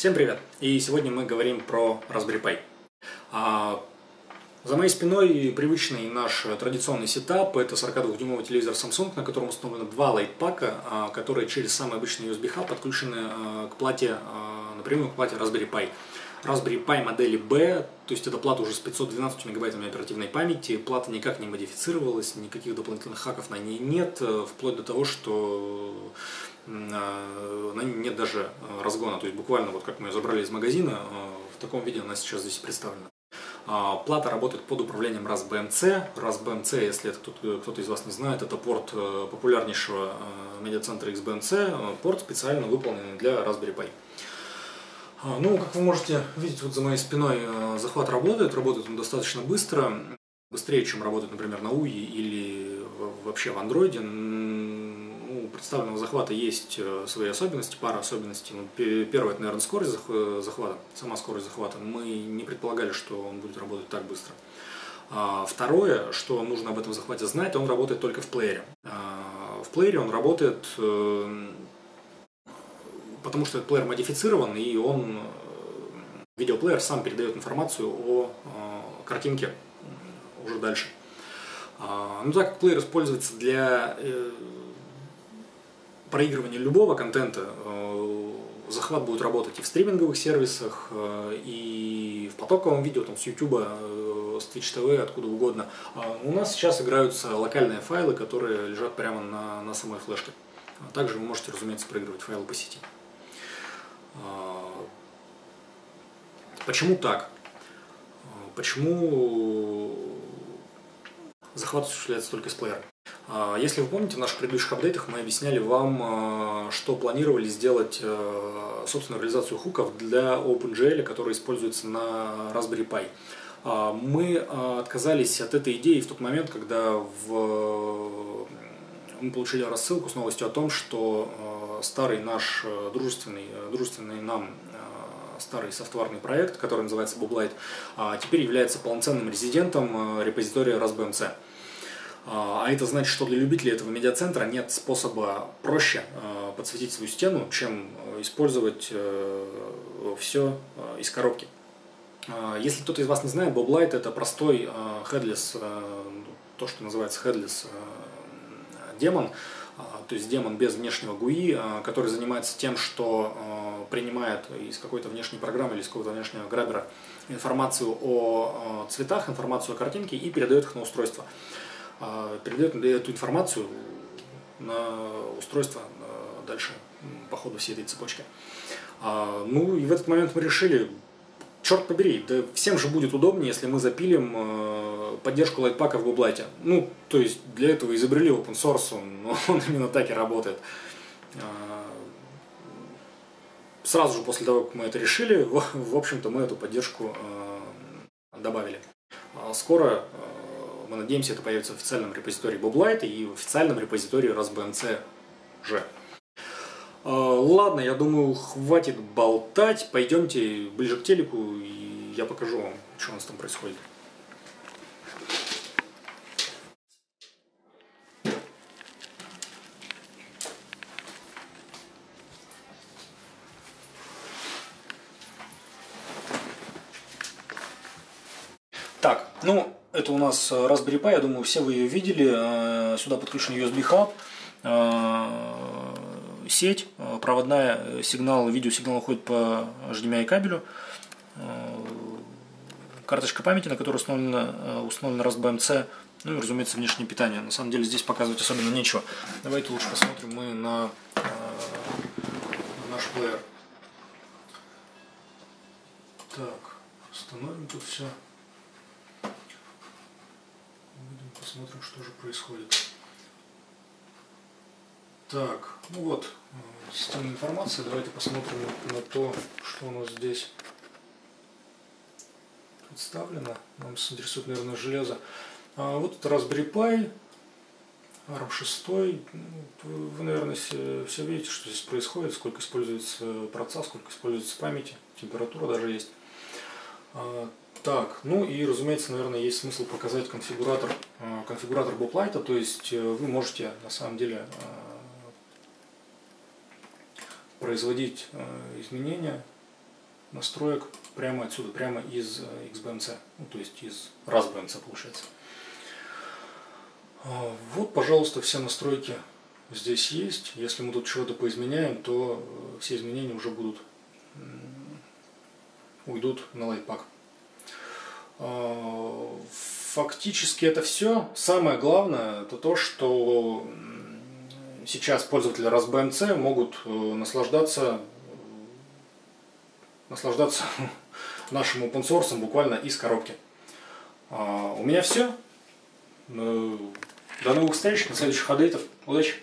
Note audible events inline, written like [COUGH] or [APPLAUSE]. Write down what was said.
Всем привет! И сегодня мы говорим про Raspberry Pi. А, за моей спиной привычный наш традиционный setup. Это 42-дюймовый телевизор Samsung, на котором установлено два Lightpack а, а, которые через самый обычный USB-хаб подключены а, к плате, а, напрямую к плате Raspberry Pi. Raspberry Pi модели B, то есть эта плата уже с 512 мегабайтами оперативной памяти, плата никак не модифицировалась, никаких дополнительных хаков на ней нет, э, вплоть до того, что э, на ней нет даже э, разгона, то есть буквально вот как мы ее забрали из магазина, в таком виде она сейчас здесь представлена. А, плата работает под управлением RASBMC. RASBMC, если это кто-то из вас не знает, это порт популярнейшего медиацентра XBMC, порт специально выполненный для Raspberry Pi. А, ну, как вы можете видеть, вот за моей спиной э, захват работает, работает он достаточно быстро, быстрее, чем работает, например, на UI или вообще в Android. Ну, у представленного захвата есть э, свои особенности, пара особенностей. Ну, первое, это, наверное, скорость захвата, сама скорость захвата. Мы не предполагали, что он будет работать так быстро. А, второе, что нужно об этом захвате знать, он работает только в плеере. А, в плеере он работает э, потому что этот плеер модифицирован, и он, э, видеоплеер сам передает информацию о э, картинке уже дальше. А, ну, так как плеер используется для э, проигрывания любого контента, захват будет работать и в стриминговых сервисах, и в потоковом видео, там, с YouTube, с Twitch TV, откуда угодно. А у нас сейчас играются локальные файлы, которые лежат прямо на, на самой флешке. Также вы можете, разумеется, проигрывать файлы по сети. А, почему так? А, почему захват осуществляется только с плеера? А, если вы помните, в наших предыдущих апдейтах мы объясняли вам, что планировали сделать собственную реализацию хуков для OpenGL, который используется на Raspberry Pi. Мы отказались от этой идеи в тот момент, когда в... мы получили рассылку с новостью о том, что старый наш э, дружественный, э, дружественный нам э, старый софтварный проект, который называется Boblight, а теперь является полноценным резидентом репозитория RASBMC. А это значит, что для любителей этого медиацентра нет способа проще подсветить свою стену, чем использовать все из коробки. Если кто-то из вас не знает, Boblight это простой headless, то, что называется headless демон, а, то есть демон без внешнего GUI, а, который занимается тем, что а, принимает из какой-то внешней программы или из какого-то внешнего грабера информацию о цветах, информацию о картинке и передает их на устройство. Передает эту информацию на устройство дальше по ходу всей этой цепочки. Ну и в этот момент мы решили, черт побери, да всем же будет удобнее, если мы запилим поддержку лайтпака в Гублайте. Ну, то есть для этого изобрели open source, он, он именно так и работает. Э, сразу же после того, как мы это решили, в, общем-то, мы эту поддержку э, добавили. А скоро, мы надеемся, это появится в официальном репозитории Boblight и в официальном репозитории RASBMC же. А, ладно, я думаю, хватит болтать. Пойдемте ближе к телеку, и я покажу вам, что у нас там происходит. Ну, это у нас Raspberry Pi, я думаю, все вы ее видели. А, сюда подключен USB-хаб сеть, э, проводная э, сигнал, видеосигнал уходит по HDMI кабелю, э, карточка памяти, на которой установлена, установлена RASBMC, ну и, разумеется, внешнее питание. На самом деле здесь показывать особенно нечего. Давайте лучше посмотрим мы на наш плеер. Так, установим тут все. Посмотрим, что же происходит. Так, ну вот, э, системная информация. Давайте посмотрим на то, что у нас здесь представлено. Нам интересует, наверное, железо. А вот Raspberry Pi, ARM6. Ну, вы, наверное, все, все видите, что здесь происходит, сколько используется процесс, сколько используется памяти, температура даже есть. Так, ну и, разумеется, наверное, есть смысл показать конфигуратор, э, конфигуратор Boblight, то есть э, вы можете, на самом деле, производить э, изменения настроек прямо отсюда, прямо из XBMC, ну, то есть из RASBMC получается. А, вот, пожалуйста, все настройки здесь есть. Если мы тут чего-то поизменяем, то все изменения уже будут уйдут на лайтпак. А, фактически это все. Самое главное, это то, что сейчас пользователи RASBMC могут э, наслаждаться наслаждаться [LAUGHS] нашим open source буквально из коробки. А, у меня все. Э, до новых встреч, на следующих апдейтов. Удачи!